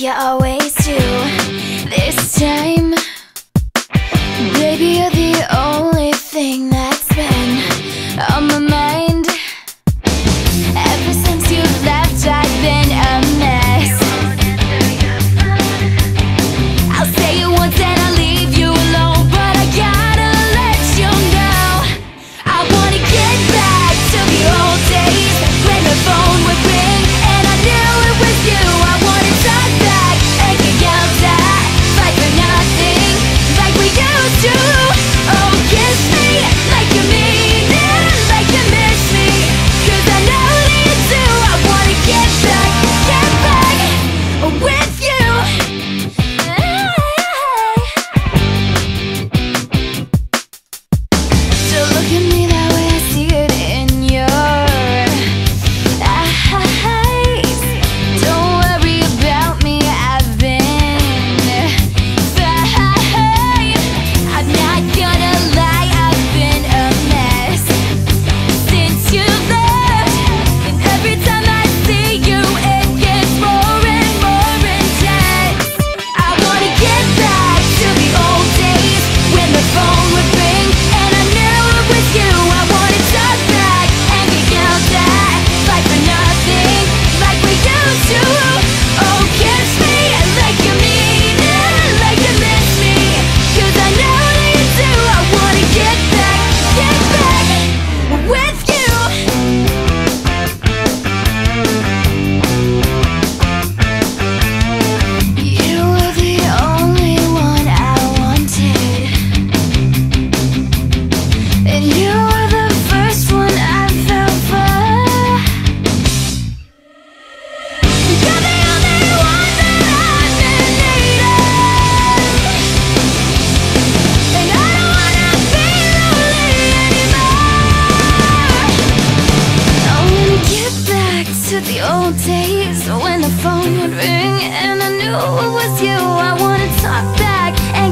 you always do. This time, to the old days when the phone would ring and I knew it was you. I wanna talk back.